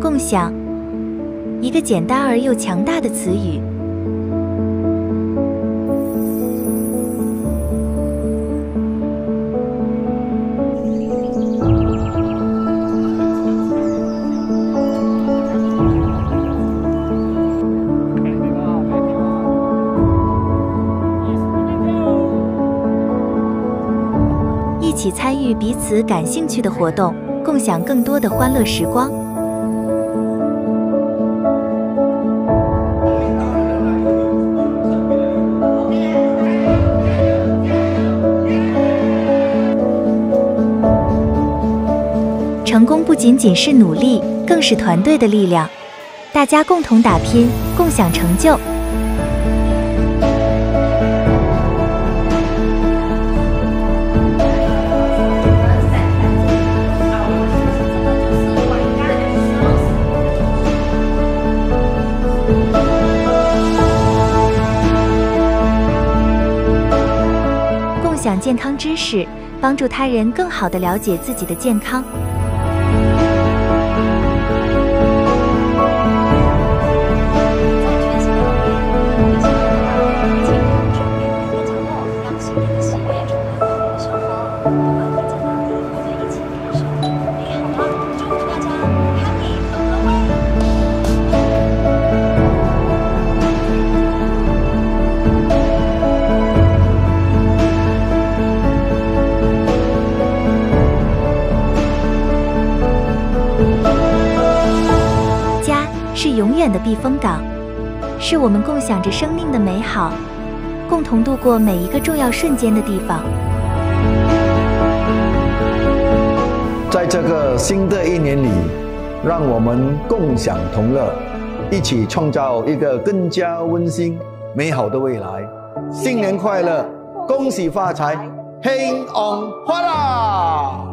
共享，一个简单而又强大的词语。一起参与彼此感兴趣的活动，共享更多的欢乐时光。成功不仅仅是努力，更是团队的力量。大家共同打拼，共享成就。享健康知识，帮助他人更好地了解自己的健康。是永远的避风港，是我们共享着生命的美好，共同度过每一个重要瞬间的地方。在这个新的一年里，让我们共享同乐，一起创造一个更加温馨、美好的未来。新年快乐，恭喜发财，兴旺发啦！